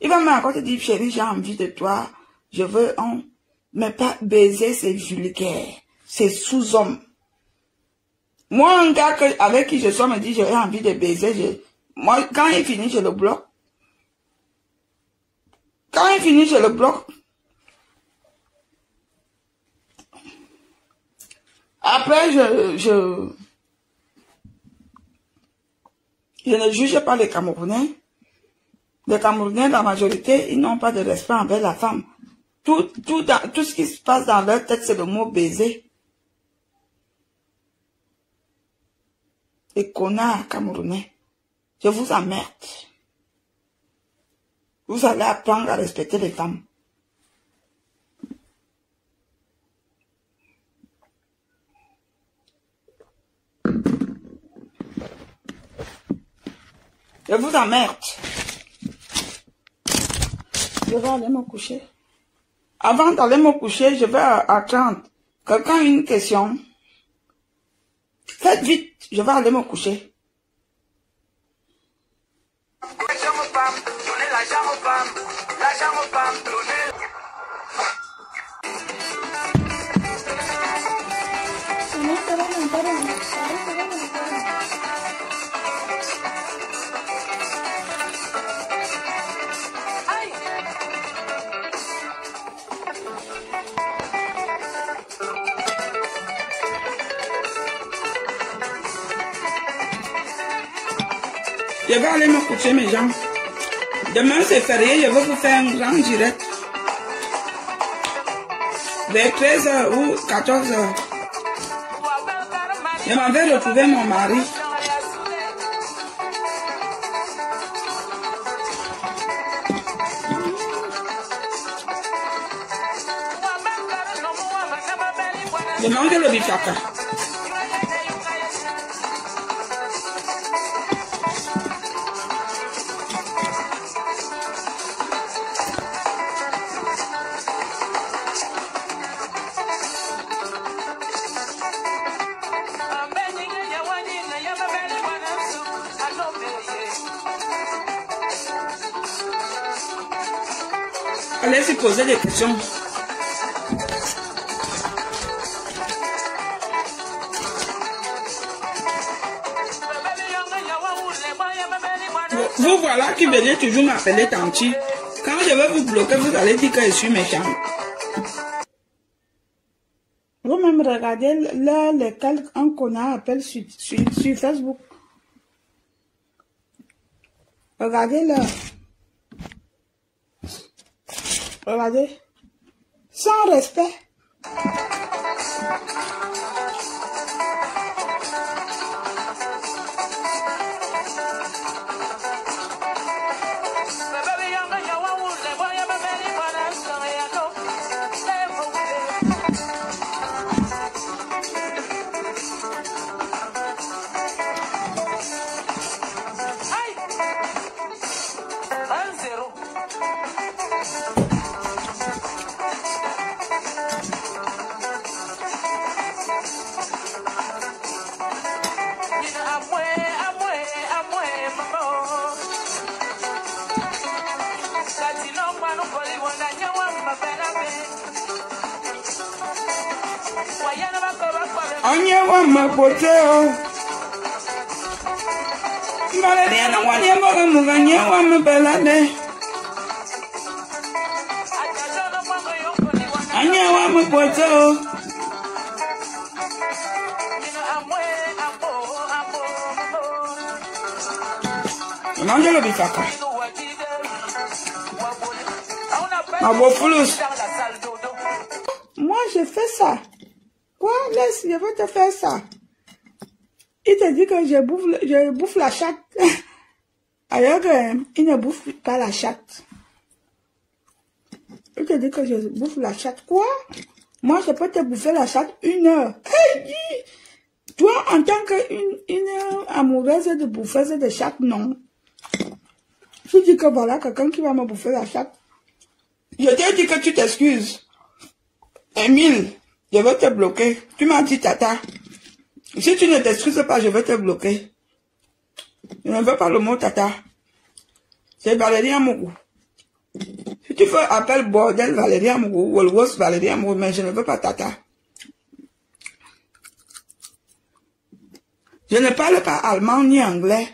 Il va encore te dire, chérie, j'ai envie de toi, je veux un... Mais pas baiser, c'est vulgaire. C'est sous-homme. Moi, un gars avec qui je suis me dit, j'ai envie de baiser. Moi, quand il finit, je le bloque. Quand il finit, je le bloque. Après, je, je, je ne juge pas les Camerounais. Les Camerounais, la majorité, ils n'ont pas de respect envers la femme. Tout, ce qui se passe dans leur tête, c'est le mot baiser. Les connards camerounais, je vous emmerde. Vous allez apprendre à respecter les femmes. Je vous emmerde. Je vais aller me coucher. Avant d'aller me coucher, je vais attendre. Quelqu'un a une question? Faites vite, je vais aller me coucher. Je vais aller me coucher, mes gens. Demain, c'est férié, je vais vous faire un grand direct. Vers 13h ou 14h. Je m'en vais retrouver mon mari. Je mange le bifaka. Poser des questions. Vous voilà qui venez toujours m'appeler Tanti. Quand je vais vous bloquer, vous allez dire que je suis méchant. Vous-même regardez là lesquels un connard appelle sur, sur, sur Facebook. Regardez là. Regardez. Sans respect. onye wama pote o. Mbaladi ana wani mboga muga nye wama ne. onye wama pote o. Angelo Bifaka. Fulus. Moi, j'ai fait ça. Quoi Laisse, je vais te faire ça. Il te dit que je bouffe, je bouffe la chatte. Alors qu'il ne bouffe pas la chatte. Il te dit que je bouffe la chatte. Quoi? Moi, je peux te bouffer la chatte une heure. Hey, toi, en tant qu'une une amoureuse de bouffeuse de chatte, non. Tu dis que voilà quelqu'un qui va me bouffer la chatte. Je t'ai dit que tu t'excuses. Emile, je vais te bloquer. Tu m'as dit tata. Si tu ne t'excuses pas, je vais te bloquer. Je ne veux pas le mot tata. C'est Valérie Amourou. Si tu fais appel bordel Valérie Amourou, Wolwos Valérie Amourou, mais je ne veux pas tata. Je ne parle pas allemand ni anglais.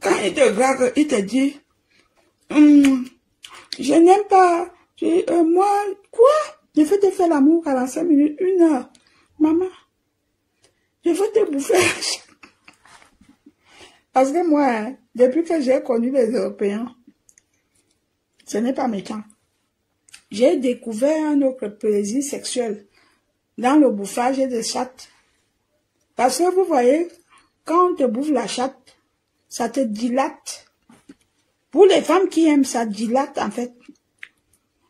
Quand il te drague, il te dit, Hum, Je n'aime pas. Euh, moi, quoi? Je vais te faire l'amour 45 minutes, une heure. Maman, je vais te bouffer. la. Parce que moi, hein, depuis que j'ai connu les Européens, ce n'est pas méchant. J'ai découvert un autre plaisir sexuel dans le bouffage de chatte. Parce que vous voyez, quand on te bouffe la chatte, ça te dilate. Pour les femmes qui aiment ça, dilate en fait.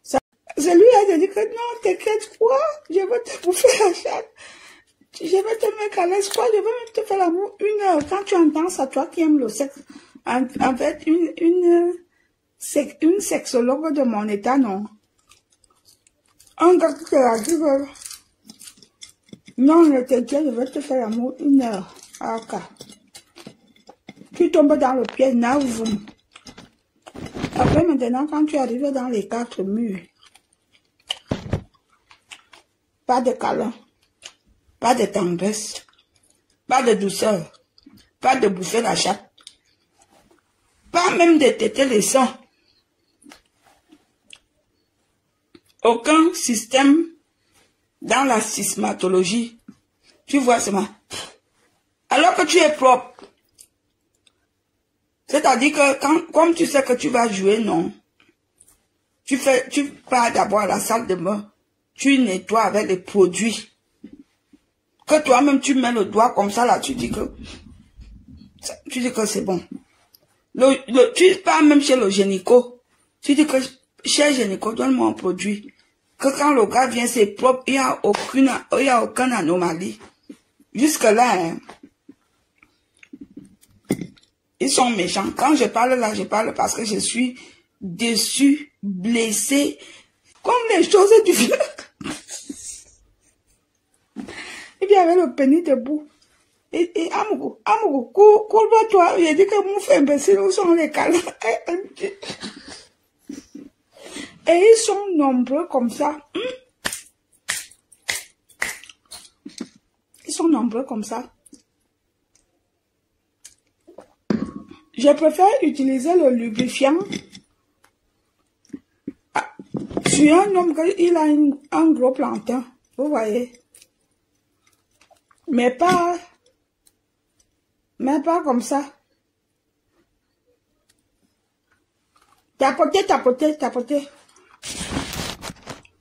Ça, c'est lui qui a dit que non, t'inquiète quoi, je vais te bouffer la chatte. Je vais te mettre à l'aise quoi, je vais même te faire l'amour une heure. Quand tu entends ça, toi qui aimes le sexe, en, fait, une, une, une sexologue de mon état, non. Un gars qui a non, ne t'inquiète, je vais te faire l'amour une heure. Ah, ok. Tu tombes dans le piège, Navoum. Après, maintenant, quand tu arrives dans les quatre murs, pas de câlin, pas de tendresse, pas de douceur, pas de bouffer la chatte, pas même de téter les sangs. Aucun système dans la sismatologie. Tu vois seulement. Alors que tu es propre. C'est-à-dire que quand, comme tu sais que tu vas jouer, non. Tu fais, tu pars d'abord à la salle de bain. Tu nettoies avec les produits que toi-même tu mets le doigt comme ça là, tu dis que tu dis que c'est bon. Le, le- tu pars même chez le gynéco, tu dis que chez le gynéco, donne-moi un produit. Que quand le gars vient, c'est propre, il n'y a aucune, il y a aucune anomalie. Jusque là, hein, ils sont méchants. Quand je parle là, je parle parce que je suis déçu, blessé, comme les choses du vieux. Et puis, avait le pénis debout. Et, et Amourou, Amourou, cours, cours toi. Il a dit que mon frère imbécile, où sont les câlins? Eh, Et ils sont nombreux comme ça. Hmm? Ils sont nombreux comme ça. Je préfère utiliser le lubrifiant ah, sur un homme il a un gros plantain. Vous voyez. Mais pas, mais pas comme ça. Tapoter, tapoter, tapoter.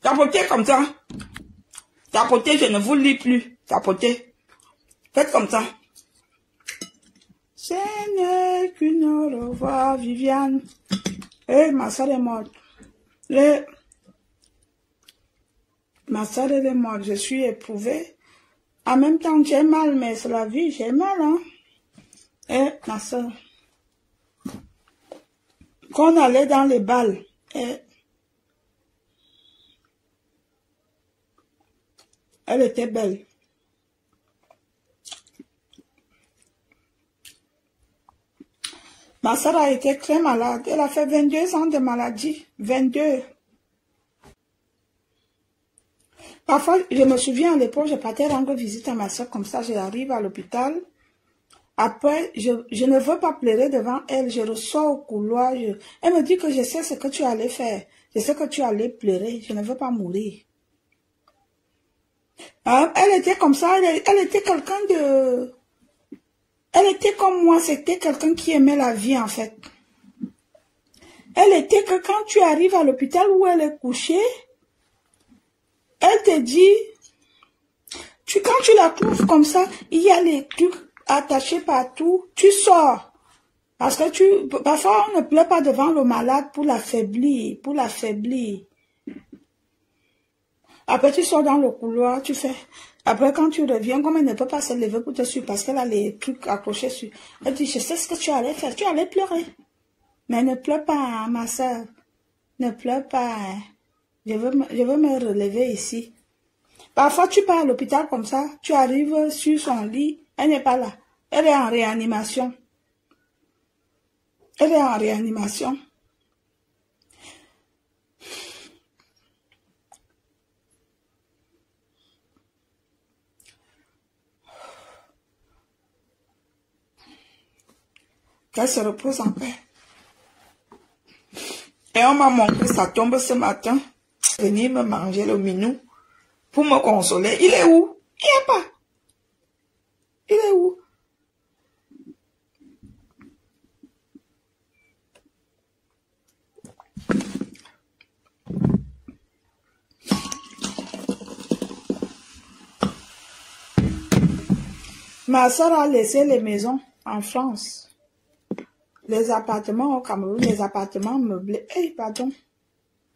Tapoter comme ça. Tapoter, je ne vous lis plus. Tapoter. Faites comme ça. Ce n'est qu'une revoir, Viviane. Eh, ma soeur est morte. Eh, ma soeur est morte. Je suis éprouvée. En même temps, j'ai mal, mais c'est la vie, j'ai mal, hein. Eh, ma soeur. Quand on allait dans les balles, eh, elle était belle. Ma soeur a été très malade. Elle a fait 22 ans de maladie. 22. Parfois, je me souviens à l'époque, je partais rendre visite à ma soeur, comme ça, j'arrive à l'hôpital. Après, je, ne veux pas pleurer devant elle, je ressors au couloir. elle me dit que je sais ce que tu allais faire. Je sais que tu allais pleurer, je ne veux pas mourir. Hein? Elle était comme ça, elle était quelqu'un de... Elle était comme moi, c'était quelqu'un qui aimait la vie en fait. Elle était que quand tu arrives à l'hôpital où elle est couchée, elle te dit, tu, quand tu la trouves comme ça, il y a les trucs attachés partout, tu sors. Parce que tu, parfois on ne pleure pas devant le malade pour l'affaiblir, pour l'affaiblir. Après tu sors dans le couloir, tu fais, après quand tu reviens, comme elle ne peut pas se lever pour te suivre parce qu'elle a les trucs accrochés sur, elle dit, je sais ce que tu allais faire, tu allais pleurer. Mais ne pleure pas, hein, ma soeur. Ne pleure pas. Hein. Je veux, je veux me relever ici. Parfois, tu pars à l'hôpital comme ça, tu arrives sur son lit, elle n'est pas là. Elle est en réanimation. Elle est en réanimation. Qu'elle se repose en paix. Et on m'a montré sa tombe ce matin venir me manger le minou pour me consoler. Il est où? Il n'y a pas. Il est où? Ma soeur a laissé les maisons en France. Les appartements au Cameroun, les appartements meublés. Eh, pardon.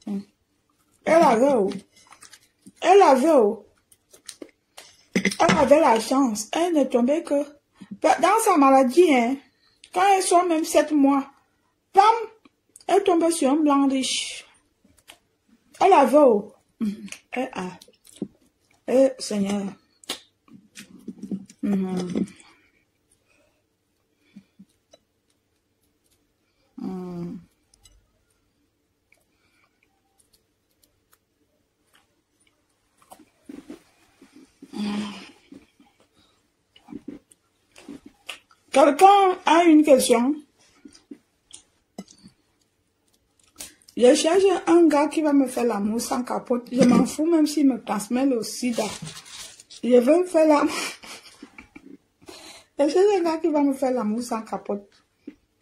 Elle avait où? Elle avait où? Elle avait la chance. Elle ne tombait que dans sa maladie, hein, quand elle soit même sept mois, pam, elle tombait sur un blanc riche. Elle avait où? Elle a. Eh, Seigneur. Mm Quelqu'un a une question? Je cherche un gars qui va me faire l'amour sans capote. Je m'en fous même s'il me transmet le sida. Je veux me faire l'amour. Je cherche un gars qui va me faire l'amour sans capote.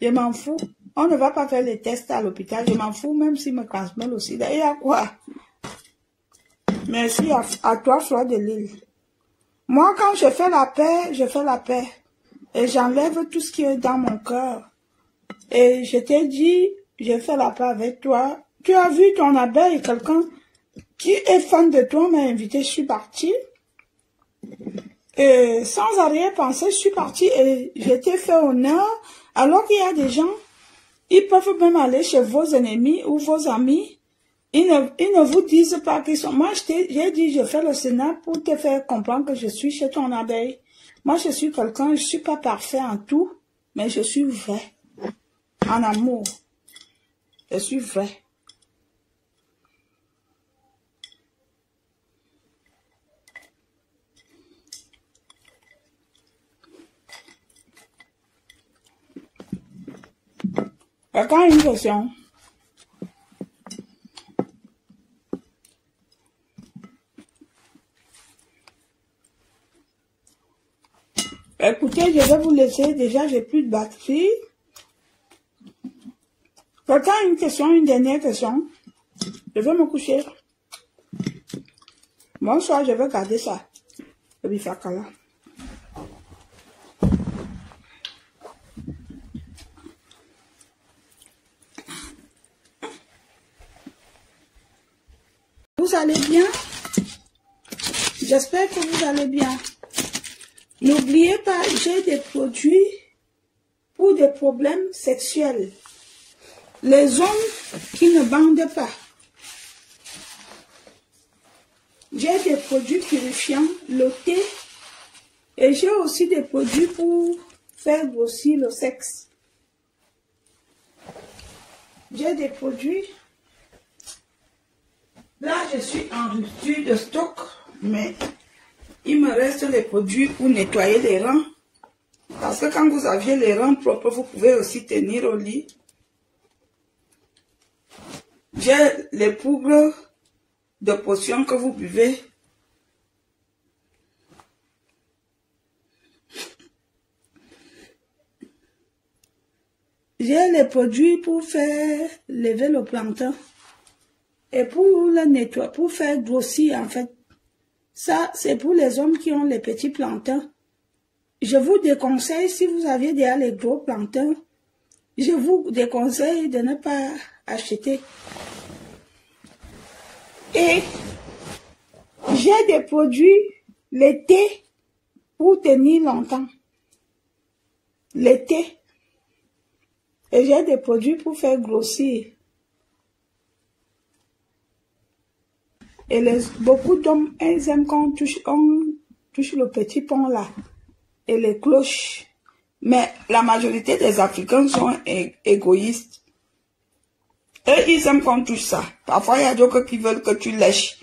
Je m'en fous. On ne va pas faire les tests à l'hôpital. Je m'en fous même s'il me transmet le sida. Et à quoi? Merci à, toi, Fleur de Lille. Moi, quand je fais la paix, je fais la paix. Et j'enlève tout ce qui est dans mon cœur. Et je t'ai dit, je fais la paix avec toi. Tu as vu ton abeille, quelqu'un qui est fan de toi m'a invité, je suis partie. Et sans arrière-pensée, je suis partie et j'étais fait honneur. Alors qu'il y a des gens, ils peuvent même aller chez vos ennemis ou vos amis ils ne, vous disent pas qu'ils sont... Moi, j'ai dit, je fais le Sénat pour te faire comprendre que je suis chez ton abeille. Moi, je suis quelqu'un, je ne suis pas parfait en tout, mais je suis vrai. En amour. Je suis vrai. Encore une question. Écoutez, je vais vous laisser. Déjà, j'ai plus de batterie. A une question, une dernière question Je vais me coucher. Bonsoir, je vais garder ça. Là? Vous allez bien? J'espère que vous allez bien. N'oubliez pas, j'ai des produits pour des problèmes sexuels. Les hommes qui ne bandent pas. J'ai des produits purifiants, le thé, et j'ai aussi des produits pour faire grossir le sexe. J'ai des produits. Là, je suis en rupture de stock, mais il me reste les produits pour nettoyer les reins. Parce que quand vous aviez les reins propres, vous pouvez aussi tenir au lit. J'ai les poudres de potions que vous buvez. J'ai les produits pour faire lever le plancton. Et pour le nettoyer, pour faire grossir en fait. Ça, c'est pour les hommes qui ont les petits plantains. Je vous déconseille, si vous aviez déjà les gros plantains, je vous déconseille de ne pas acheter. Et j'ai des produits, l'été, pour tenir longtemps. L'été. Et j'ai des produits pour faire grossir. Et les, beaucoup d'hommes, ils aiment quand on touche, on touche le petit pont là. Et les cloches. Mais la majorité des Africains sont égoïstes. Et ils aiment qu'on touche ça. Parfois, il y a d'autres qui veulent que tu lèches.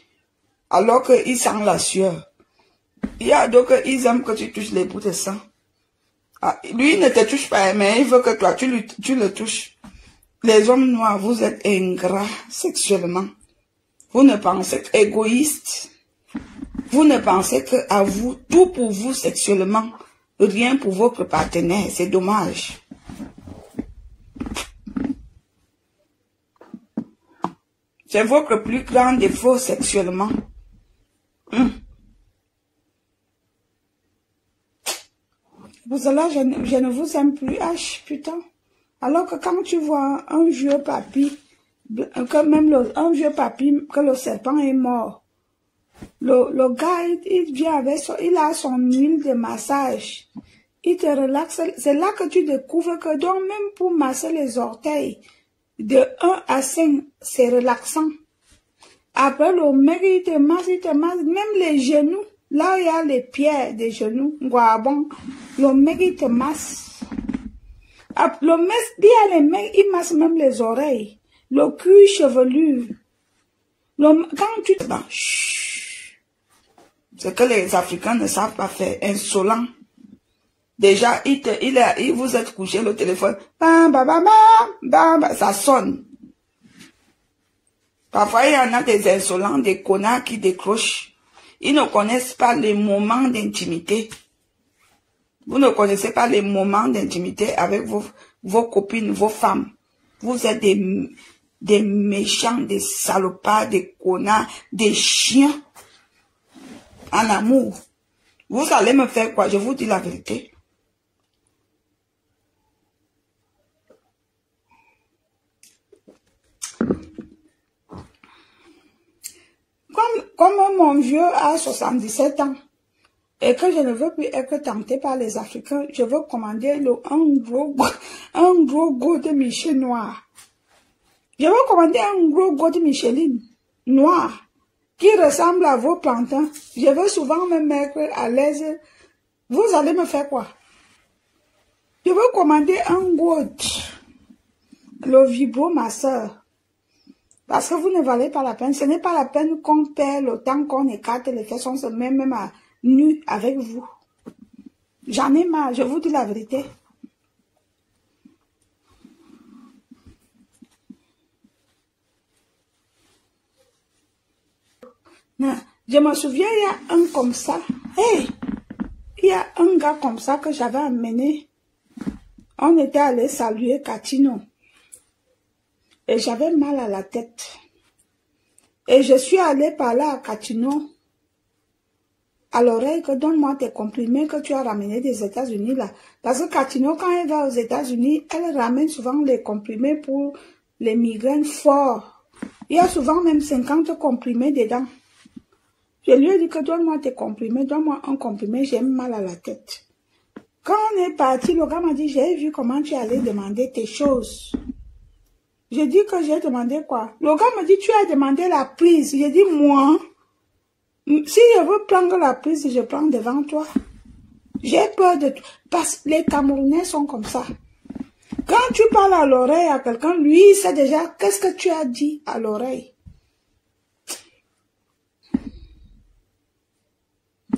Alors qu'ils sentent la sueur. Il y a d'autres qui aiment que tu touches les bouts de sang. Ah, lui, il ne te touche pas, mais il veut que toi, tu le touches. Les hommes noirs, vous êtes ingrats sexuellement. Vous ne pensez qu'égoïste. Vous ne pensez que à vous, tout pour vous sexuellement, rien pour votre partenaire. C'est dommage. C'est votre plus grand défaut sexuellement. Hum. Vous là, je, ne- je ne vous aime plus. Ah, putain. Alors que quand tu vois un vieux papy, que même le- un vieux papy, que le serpent est mort, le, le gars, il, il vient avec son, il a son huile de massage. Il te relaxe. C'est là que tu découvres que donc même pour masser les orteils, de 1 à 5, c'est relaxant. Après, le mec, il te masse, il te masse, même les genoux. Là, il y a les pierres des genoux. bon, le mec, il te masse. Ah, Le mec, il a les mecs, il masse même les oreilles. Le cuir chevelu. Quand tu... Chut. C'est que les Africains ne savent pas faire. Insolent. Déjà, il, te, il, a, il vous êtes couché, le téléphone, bam, bam, bam, bam, bam, bam, ça sonne. Parfois, il y en a des insolents, des connards qui décrochent. Ils ne connaissent pas les moments d'intimité. Vous ne connaissez pas les moments d'intimité avec vos, vos copines, vos femmes. Vous êtes des, des méchants, des salopards, des connards, des chiens en amour. Vous allez me faire quoi? Je vous dis la vérité. Comme, mon vieux a 77 ans et que je ne veux plus être tenté par les Africains, je veux commander le, un gros, un gros goût de Michel noir. Je veux commander un gros goût de Micheline noir qui ressemble à vos plantains. Je veux souvent me mettre à l'aise. Vous allez me faire quoi? Je veux commander un goût, le vibro masseur. Parce que vous ne valez pas la peine. Ce n'est pas la peine qu'on perd le temps qu'on écarte les fesses, on se met même à nu avec vous. J'en ai marre, je vous dis la vérité. Je me souviens, il y a un comme ça. Hey! Il y a un gars comme ça que j'avais amené. On était allé saluer Catino. Et j'avais mal à la tête. Et je suis allée parler à Catino à l'oreille que donne-moi tes comprimés que tu as ramenés des États-Unis là. Parce que Catino, quand elle va aux États-Unis, elle ramène souvent les comprimés pour les migraines forts. Il y a souvent même 50 comprimés dedans. Je lui ai dit que donne-moi tes comprimés, donne-moi un comprimé, j'ai mal à la tête. Quand on est parti, le gars m'a dit, j'ai vu comment tu allais demander tes choses. J'ai dit que j'ai demandé quoi? Le gars m'a dit, tu as demandé la prise. J'ai dit, moi, si je veux prendre la prise, je prends devant toi. J'ai peur de... Parce que les Camerounais sont comme ça. Quand tu parles à l'oreille à quelqu'un, lui, il sait déjà qu'est-ce que tu as dit à l'oreille.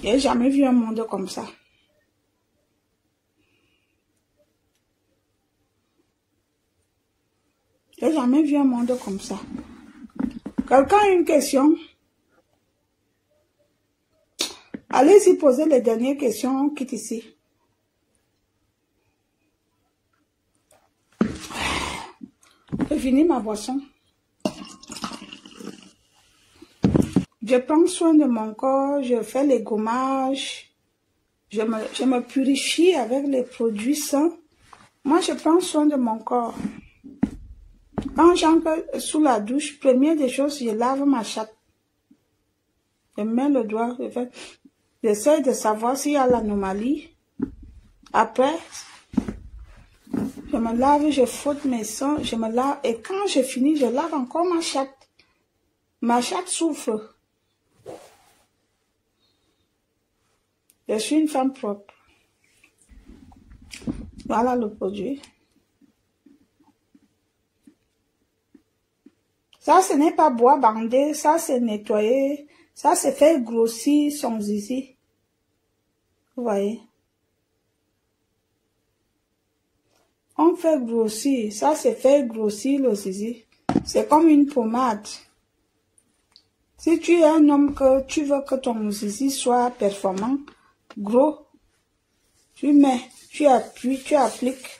J'ai jamais vu un monde comme ça. J'ai jamais vu un monde comme ça. Quelqu'un a une question? Allez-y poser les dernières questions, on quitte ici. J'ai fini ma boisson. Je prends soin de mon corps, je fais les gommages, je me, purifie avec les produits sains. Moi, je prends soin de mon corps. Quand j'entre sous la douche, première des choses, je lave ma chatte. Je mets le doigt, je fais, j'essaie de savoir s'il y a l'anomalie. Après, je me lave, je frotte mes seins, je me lave, et quand je finis, je lave encore ma chatte. Ma chatte souffre. Je suis une femme propre. Voilà le produit. Ça, ce n'est pas bois bandé, ça, c'est nettoyer, ça, c'est faire grossir son zizi. Vous voyez? On fait grossir, ça, c'est faire grossir le zizi. C'est comme une pommade. Si tu es un homme que tu veux que ton zizi soit performant, gros, tu mets, tu appuies, tu appliques,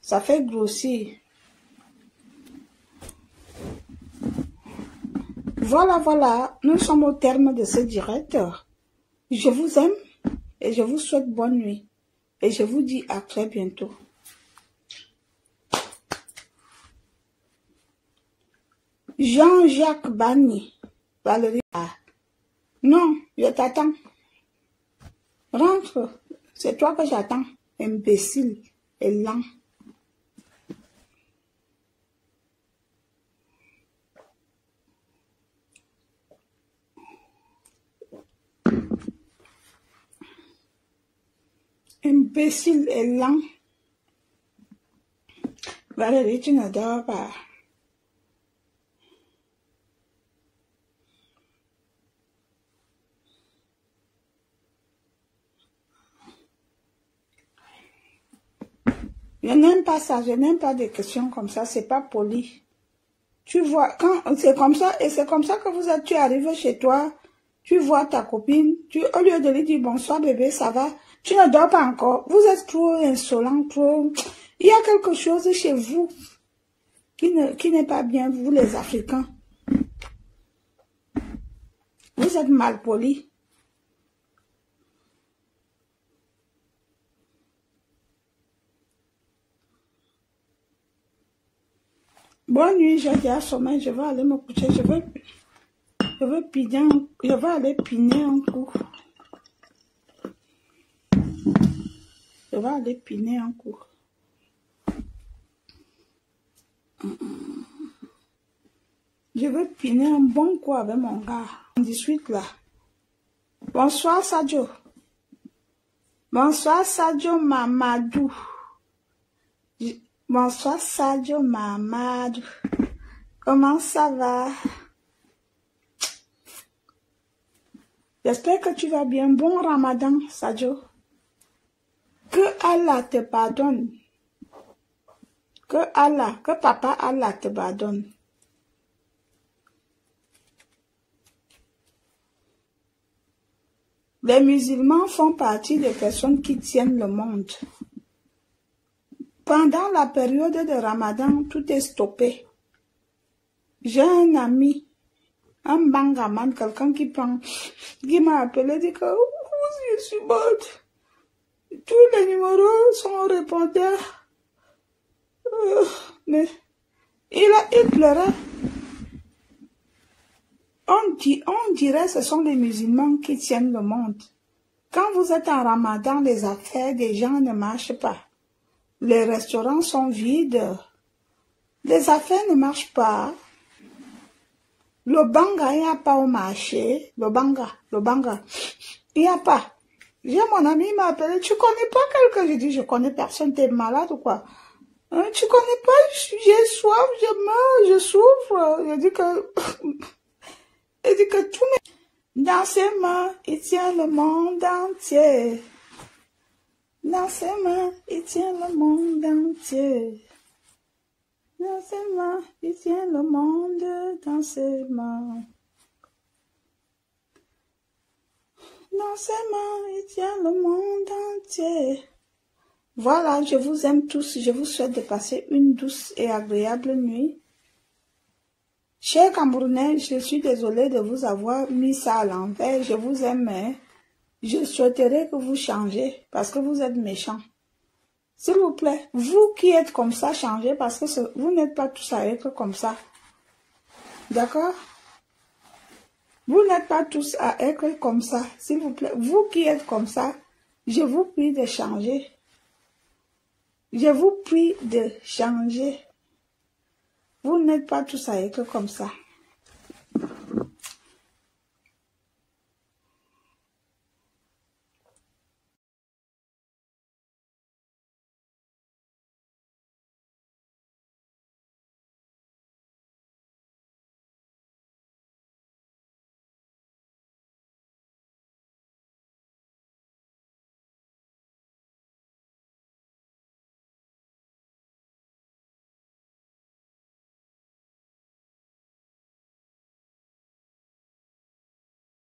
ça fait grossir. Voilà, voilà, nous sommes au terme de ce direct. Je vous aime et je vous souhaite bonne nuit. Et je vous dis à très bientôt. Jean-Jacques Bagny, Valérie. Ah. Non, je t'attends. Rentre, c'est toi que j'attends, imbécile et lent. Imbécile et lent. Valérie, tu ne dors pas. Je n'aime pas ça, je n'aime pas des questions comme ça, c'est pas poli. Tu vois, quand c'est comme ça, et c'est comme ça que vous êtes, tu arrives chez toi, tu vois ta copine, tu, au lieu de lui dire bonsoir bébé, ça va, tu ne dors pas encore. Vous êtes trop insolent, trop, il y a quelque chose chez vous qui ne, qui n'est pas bien, vous les Africains. Vous êtes mal poli. Bonne nuit, j'ai déjà sommeil, je vais aller me coucher, je vais, je vais piner, je vais aller piner un coup. Je vais aller piner un coup. Je vais piner un bon coup avec mon gars. 18 là. Bonsoir Sadio. Bonsoir Sadio Mamadou. Bonsoir Sadio Mamadou. Comment ça va? J'espère que tu vas bien. Bon Ramadan, Sadio. Que Allah te pardonne. Que Allah, que Papa Allah te pardonne. Les musulmans font partie des personnes qui tiennent le monde. Pendant la période de Ramadan, tout est stoppé. J'ai un ami, un bangaman, quelqu'un qui prend, qui m'a appelé, dit que oh, je suis morte. Tous les numéros sont répondeurs. Euh, mais il a, pleurait. On, on dirait que ce sont les musulmans qui tiennent le monde. Quand vous êtes en ramadan, les affaires des gens ne marchent pas. Les restaurants sont vides. Les affaires ne marchent pas. Le banga, il n'y a pas au marché. Le banga, le banga, il n'y a pas. J'ai mon ami il m'a appelé, tu connais pas quelqu'un? J'ai dit, je connais personne, t'es malade ou quoi? Hein, Tu connais pas, j'ai soif, je meurs, je souffre. Il dit que... il dit que tout mes... Dans ses mains, il tient le monde entier. Dans ses mains, il tient le monde entier. Dans ses mains, il tient le monde dans ses mains. Dans ses mains, il tient le monde entier. Voilà, je vous aime tous. Je vous souhaite de passer une douce et agréable nuit. Chers Camerounais, je suis désolée de vous avoir mis ça à l'envers. Je vous aime, mais je souhaiterais que vous changez parce que vous êtes méchants. S'il vous plaît, vous qui êtes comme ça, changez parce que vous n'êtes pas tous à être comme ça. D'accord? Vous n'êtes pas tous à être comme ça. S'il vous plaît, vous qui êtes comme ça, je vous prie de changer. Je vous prie de changer. Vous n'êtes pas tous à être comme ça.